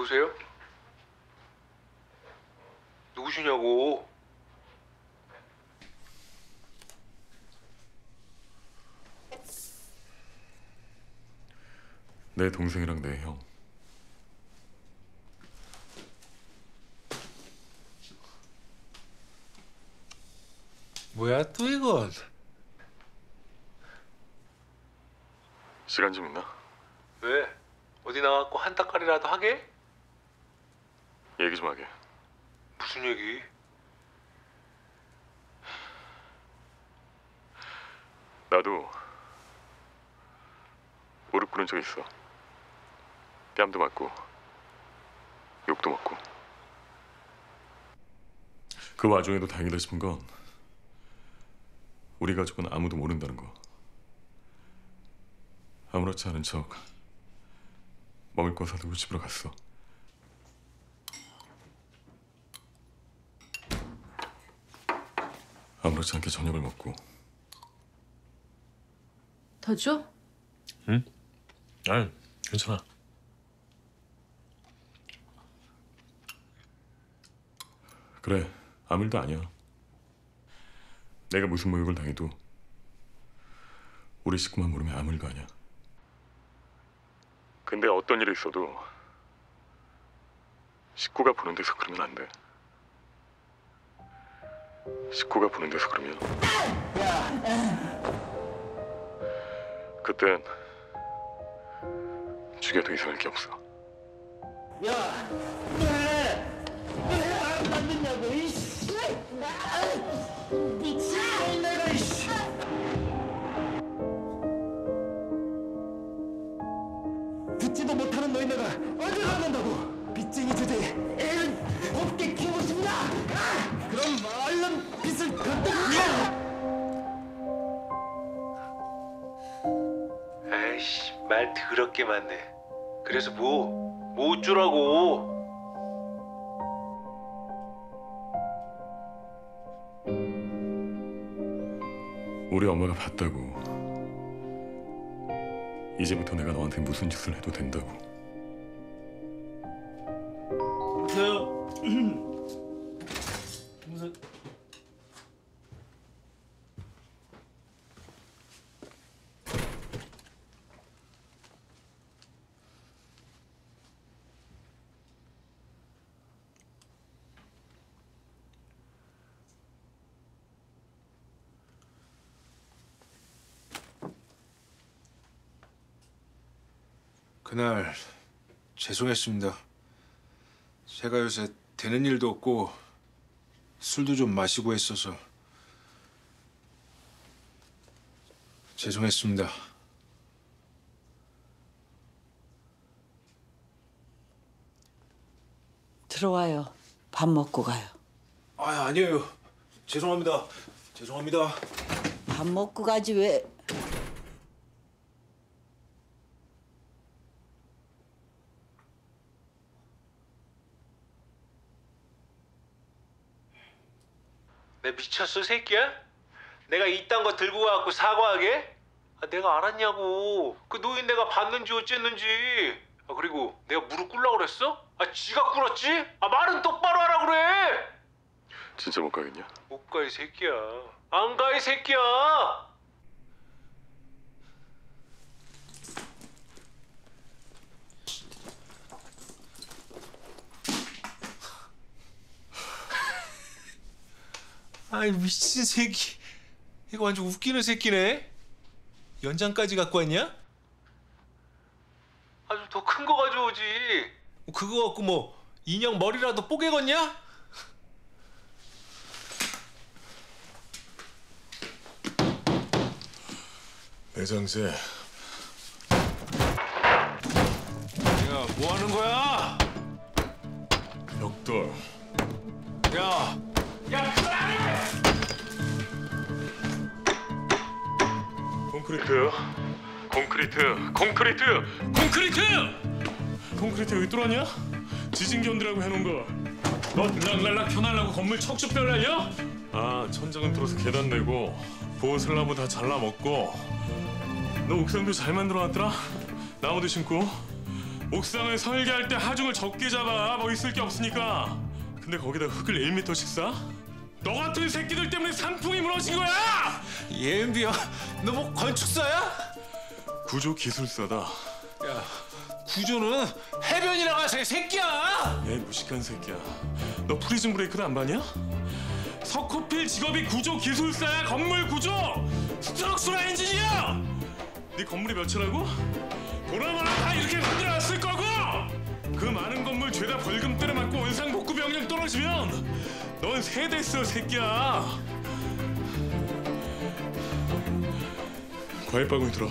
여보세요? 누구시냐고? 내 동생이랑 내 형. 뭐야 또 이건? 시간 좀 있나? 왜? 어디 나갔고 한따까리라도 하게? 얘기 좀 하게. 무슨 얘기? 나도 무릎 꿇은 적 있어. 뺨도 맞고 욕도 먹고. 그 와중에도 다행이다 싶은 건 우리 가족은 아무도 모른다는 거. 아무렇지 않은 척 먹을 거 사두고 집으로 갔어. 아무렇지 않게 저녁을 먹고. 더 줘? 아니 괜찮아. 그래 아무 일도 아니야. 내가 무슨 모욕을 당해도 우리 식구만 모르면 아무 일도 아니야. 근데 어떤 일이 있어도 식구가 보는 데서 그러면 안돼 식구가 보는 데서 그러면? 그땐 죽여도 이상할 게 없어. 듣지도 못하는 너희네가 어딜 얼른 빚을 걷다 에이씨 말 더럽게 많네. 그래서 뭐? 뭐 어쩌라고? 우리 엄마가 봤다고. 이제부터 내가 너한테 무슨 짓을 해도 된다고. 그 날 죄송했습니다. 제가 요새 되는 일도 없고 술도 좀 마시고 했어서 죄송했습니다. 들어와요. 밥 먹고 가요. 아 아니에요. 죄송합니다. 죄송합니다. 밥 먹고 가지 왜? 내 미쳤어 새끼야? 내가 이딴 거 들고 와갖고 사과하게? 아, 내가 알았냐고. 그 노인 내가 봤는지 어쨌는지. 아, 그리고 내가 무릎 꿇라고 그랬어? 아 지가 꿇었지? 아 말은 똑바로 하라 그래. 진짜 못 가겠냐? 못 가 이 새끼야. 안 가 이 새끼야. 아이 미친 새끼. 이거 완전 웃기는 새끼네. 연장까지 갖고 왔냐? 아주 더 큰 거 가져오지. 뭐 그거 갖고 뭐 인형 머리라도 뽀개겠냐? 내장재 야, 뭐 하는 거야? 벽돌 콘크리트 콘크리트 콘크리트 콘크리트 콘크리트 여기 뚫었냐? 지진 견디라고 해놓은 거너 들락날락 펴날라고 건물 척추뼈 날려? 아 천장은 뚫어서 계단 내고 보호슬라브 다 잘라먹고 너 옥상도 잘 만들어놨더라? 나무도 심고 옥상을 설계할 때 하중을 적게 잡아 뭐 있을 게 없으니까 근데 거기다 흙을 1m씩 쌓아? 너 같은 새끼들 때문에 산풍이 무너진 거야! 예은비야, 너 뭐 건축사야? 구조 기술사다 야, 구조는 해변이라고 하세요, 새끼야! 야이 무식한 새끼야 너 프리즌 브레이크도 안 봤냐? 석호필 직업이 구조 기술사야 건물 구조 스트럭처럴 엔지니어 네 건물이 몇 채라고? 보나마나 다 이렇게 만들어놨을 거고 그 많은 건물 죄다 벌금 때려 맞고 원상 복구 명령 떨어지면 넌 세대 써 새끼야 과일 바구니 들어